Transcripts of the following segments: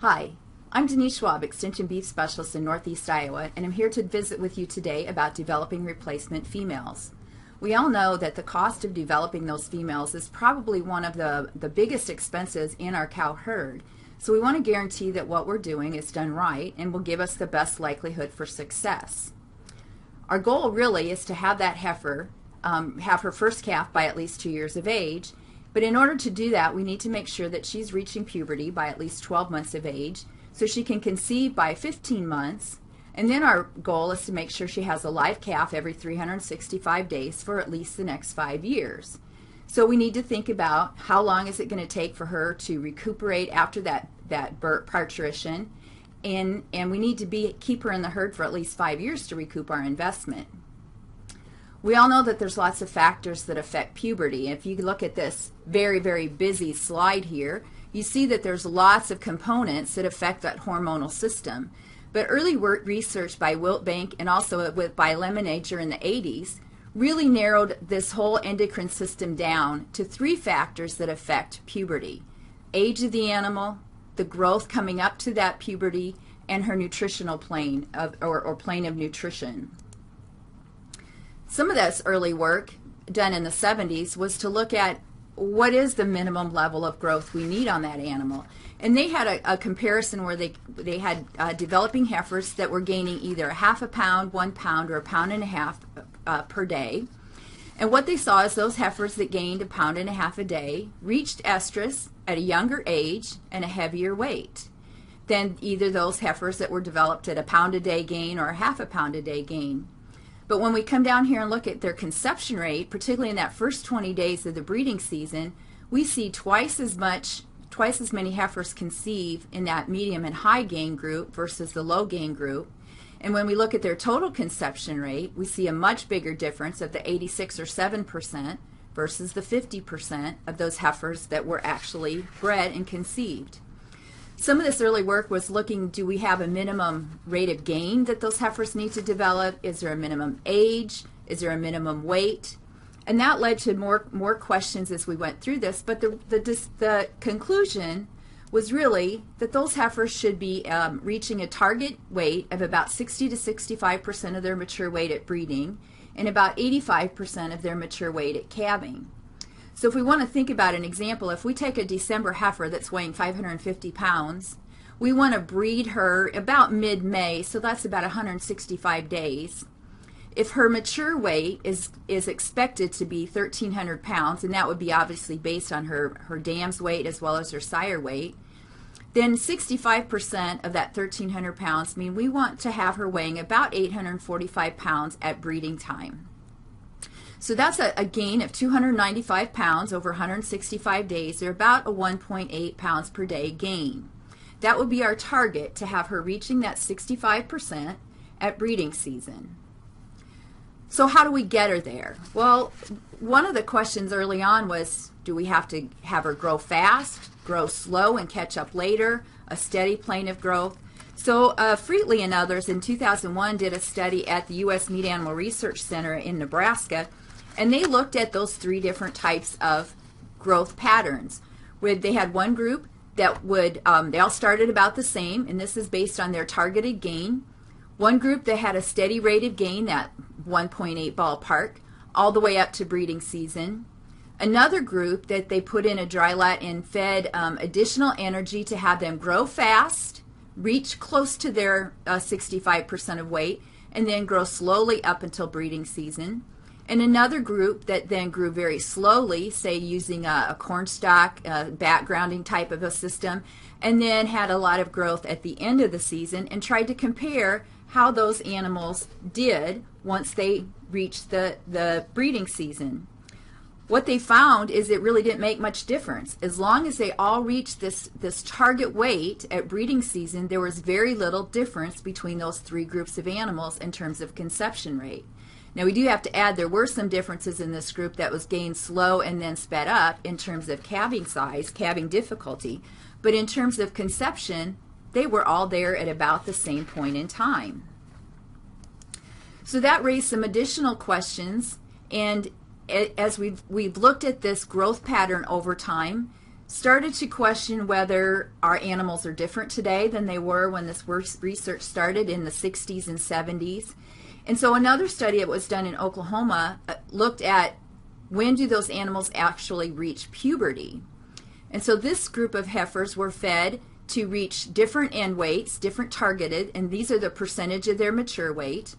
Hi, I'm Denise Schwab, Extension Beef Specialist in Northeast Iowa, and I'm here to visit with you today about developing replacement females. We all know that the cost of developing those females is probably one of the, the biggest expenses in our cow herd. So we want to guarantee that what we're doing is done right and will give us the best likelihood for success. Our goal really is to have that heifer um, have her first calf by at least two years of age. But in order to do that, we need to make sure that she's reaching puberty by at least 12 months of age so she can conceive by 15 months. And then our goal is to make sure she has a live calf every 365 days for at least the next five years. So we need to think about how long is it going to take for her to recuperate after that, that parturition. And, and we need to be, keep her in the herd for at least five years to recoup our investment. We all know that there's lots of factors that affect puberty. If you look at this very, very busy slide here, you see that there's lots of components that affect that hormonal system. But early work research by Wiltbank and also with, by Lemenager in the 80s really narrowed this whole endocrine system down to three factors that affect puberty. Age of the animal, the growth coming up to that puberty, and her nutritional plane of, or, or plane of nutrition. Some of this early work done in the 70s was to look at what is the minimum level of growth we need on that animal. And they had a, a comparison where they they had uh, developing heifers that were gaining either a half a pound, one pound, or a pound and a half uh, per day. And what they saw is those heifers that gained a pound and a half a day reached estrus at a younger age and a heavier weight than either those heifers that were developed at a pound a day gain or a half a pound a day gain. But when we come down here and look at their conception rate, particularly in that first 20 days of the breeding season, we see twice as much, twice as many heifers conceive in that medium and high gain group versus the low gain group. And when we look at their total conception rate, we see a much bigger difference of the 86 or 7% versus the 50% of those heifers that were actually bred and conceived. Some of this early work was looking do we have a minimum rate of gain that those heifers need to develop? Is there a minimum age? Is there a minimum weight? And that led to more more questions as we went through this. But the the, the conclusion was really that those heifers should be um, reaching a target weight of about 60 to 65 percent of their mature weight at breeding, and about 85 percent of their mature weight at calving. So if we want to think about an example, if we take a December heifer that's weighing 550 pounds, we want to breed her about mid-May, so that's about 165 days. If her mature weight is is expected to be 1,300 pounds, and that would be obviously based on her, her dam's weight as well as her sire weight, then 65% of that 1,300 pounds mean we want to have her weighing about 845 pounds at breeding time. So that's a, a, gain of 295 pounds over 165 days, or about a 1.8 pounds per day gain. That would be our target to have her reaching that 65% at breeding season. So, how do we get her there? Well, one of the questions early on was do we have to have her grow fast, grow slow, and catch up later, a steady plane of growth? So, uh, Freetly and others in 2001 did a study at the U.S. Meat Animal Research Center in Nebraska and they looked at those three different types of growth patterns. Where they had one group that would, um, they all started about the same, and this is based on their targeted gain. One group that had a steady rate of gain, that 1.8 ballpark, all the way up to breeding season. Another group that they put in a dry lot and fed um, additional energy to have them grow fast, reach close to their uh, 65% of weight, and then grow slowly up until breeding season and another group that then grew very slowly, say using a, a cornstalk backgrounding type of a system, and then had a lot of growth at the end of the season and tried to compare how those animals did once they reached the, the breeding season. What they found is it really didn't make much difference. As long as they all reached this, this target weight at breeding season, there was very little difference between those three groups of animals in terms of conception rate. Now we do have to add there were some differences in this group that was gained slow and then sped up in terms of calving size, calving difficulty, but in terms of conception, they were all there at about the same point in time. So that raised some additional questions, and as we've, we've looked at this growth pattern over time, started to question whether our animals are different today than they were when this research started in the 60s and 70s. And so another study that was done in Oklahoma uh, looked at when do those animals actually reach puberty. And so this group of heifers were fed to reach different end weights, different targeted, and these are the percentage of their mature weight,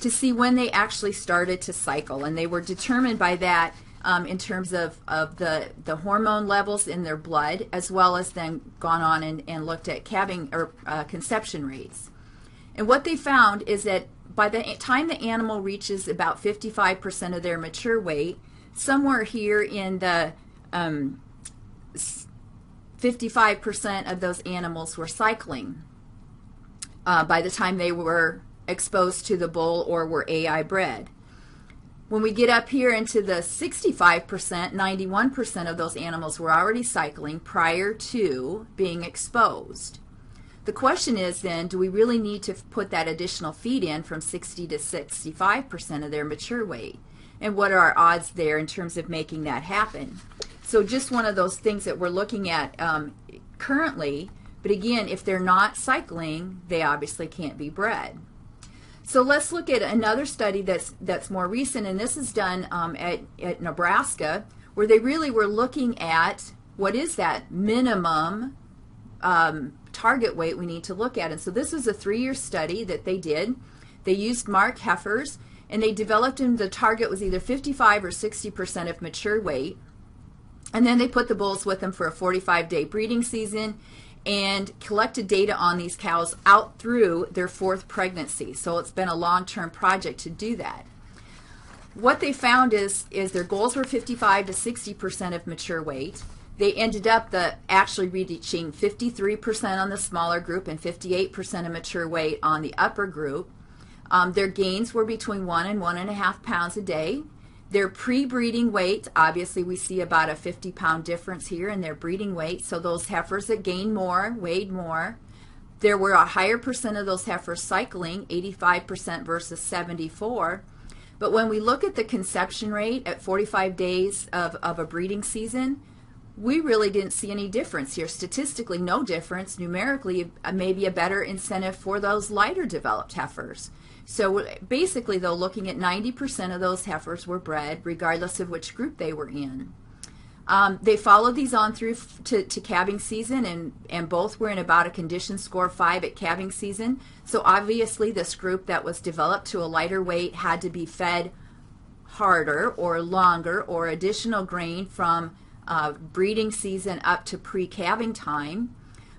to see when they actually started to cycle. And they were determined by that um, in terms of, of the, the hormone levels in their blood, as well as then gone on and, and looked at calving or uh, conception rates. And what they found is that by the time the animal reaches about 55% of their mature weight, somewhere here in the um, 55% of those animals were cycling uh, by the time they were exposed to the bull or were AI bred. When we get up here into the 65%, 91% of those animals were already cycling prior to being exposed. The question is then, do we really need to put that additional feed in from 60 to 65% of their mature weight? And what are our odds there in terms of making that happen? So just one of those things that we're looking at um, currently, but again, if they're not cycling, they obviously can't be bred. So let's look at another study that's that's more recent, and this is done um, at, at Nebraska, where they really were looking at what is that minimum um, target weight we need to look at. And so this was a three-year study that they did. They used mark heifers, and they developed them. The target was either 55 or 60 percent of mature weight. And then they put the bulls with them for a 45-day breeding season and collected data on these cows out through their fourth pregnancy. So it's been a long-term project to do that. What they found is is their goals were 55 to 60 percent of mature weight. They ended up the actually reaching 53% on the smaller group and 58% of mature weight on the upper group. Um, their gains were between one and one and a half pounds a day. Their pre-breeding weight, obviously we see about a 50 pound difference here in their breeding weight. So those heifers that gained more, weighed more. There were a higher percent of those heifers cycling, 85% versus 74. But when we look at the conception rate at 45 days of, of a breeding season, we really didn't see any difference here. Statistically, no difference. Numerically, maybe a better incentive for those lighter developed heifers. So basically, though, looking at 90% of those heifers were bred, regardless of which group they were in. Um, they followed these on through to, to, calving season, and, and both were in about a condition score 5 at calving season. So obviously, this group that was developed to a lighter weight had to be fed harder or longer or additional grain from uh, breeding season up to pre-calving time.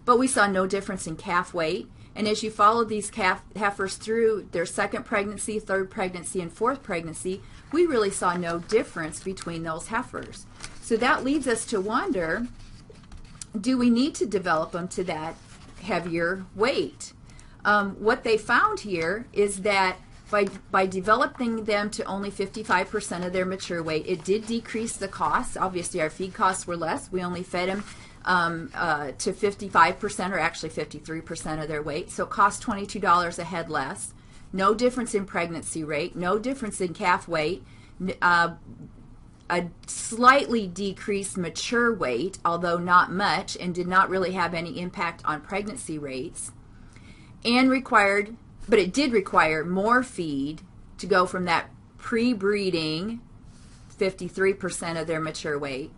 But we saw no difference in calf weight. And as you follow these calf heifers through their second pregnancy, third pregnancy, and fourth pregnancy, we really saw no difference between those heifers. So that leads us to wonder, do we need to develop them to that heavier weight? Um, what they found here is that by, by developing them to only 55% of their mature weight, it did decrease the costs. Obviously, our feed costs were less. We only fed them um, uh, to 55% or actually 53% of their weight. So it cost $22 a head less. No difference in pregnancy rate, no difference in calf weight, uh, a slightly decreased mature weight, although not much, and did not really have any impact on pregnancy rates, and required, but it did require more feed to go from that pre breeding 53% of their mature weight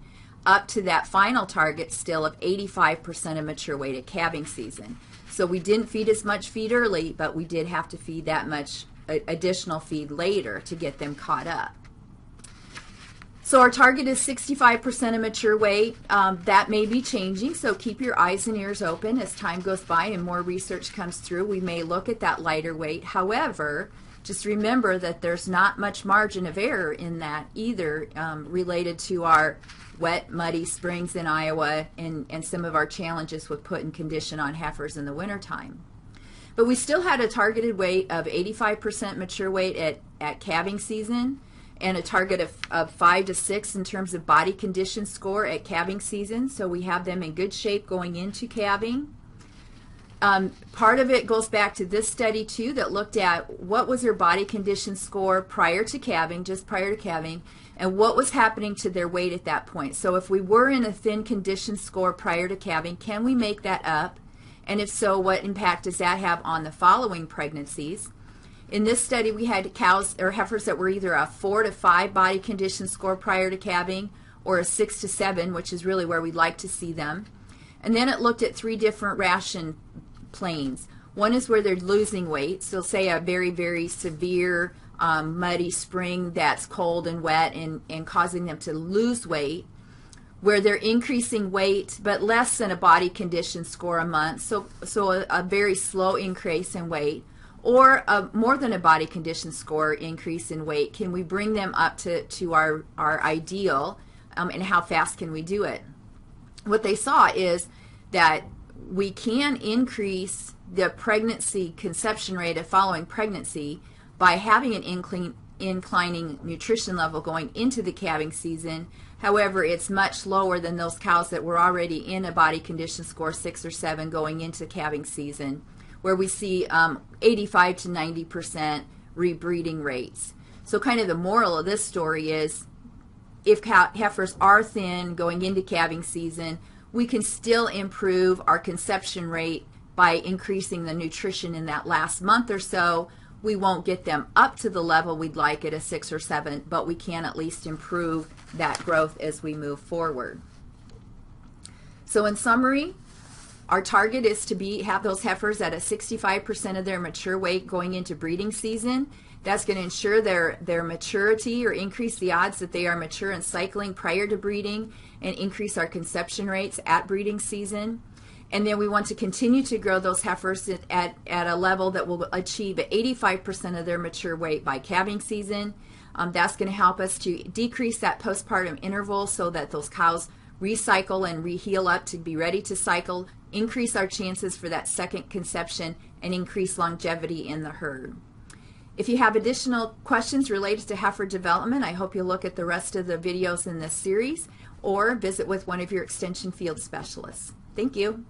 up to that final target still of 85% of mature weight at calving season. So we didn't feed as much feed early, but we did have to feed that much additional feed later to get them caught up. So our target is 65% of mature weight. Um, that may be changing, so keep your eyes and ears open as time goes by and more research comes through. We may look at that lighter weight. However, just remember that there's not much margin of error in that either um, related to our wet, muddy springs in Iowa and, and some of our challenges with putting condition on heifers in the wintertime. But we still had a targeted weight of 85% mature weight at, at calving season and a target of, of 5 to 6 in terms of body condition score at calving season. So we have them in good shape going into calving. Um, part of it goes back to this study too that looked at what was their body condition score prior to calving, just prior to calving, and what was happening to their weight at that point. So if we were in a thin condition score prior to calving, can we make that up? And if so, what impact does that have on the following pregnancies? In this study, we had cows or heifers that were either a four to five body condition score prior to calving or a six to seven, which is really where we'd like to see them. And then it looked at three different ration planes. One is where they're losing weight, so say a very, very severe um, muddy spring that's cold and wet and, and causing them to lose weight, where they're increasing weight but less than a body condition score a month, so, so a, a very slow increase in weight, or a, more than a body condition score increase in weight. Can we bring them up to, to our, our ideal, um, and how fast can we do it? What they saw is that we can increase the pregnancy conception rate of following pregnancy by having an incline, inclining nutrition level going into the calving season. However, it's much lower than those cows that were already in a body condition score six or seven going into calving season, where we see um, 85 to 90 percent rebreeding rates. So, kind of the moral of this story is if heifers are thin going into calving season, we can still improve our conception rate by increasing the nutrition in that last month or so. We won't get them up to the level we'd like at a six or seven, but we can at least improve that growth as we move forward. So, in summary, our target is to be have those heifers at a 65% of their mature weight going into breeding season. That's going to ensure their, their maturity or increase the odds that they are mature and cycling prior to breeding and increase our conception rates at breeding season. And then we want to continue to grow those heifers at, at, at a level that will achieve 85% of their mature weight by calving season. Um, that's going to help us to decrease that postpartum interval so that those cows recycle and reheal up to be ready to cycle, increase our chances for that second conception, and increase longevity in the herd. If you have additional questions related to heifer development, I hope you'll look at the rest of the videos in this series or visit with one of your extension field specialists. Thank you.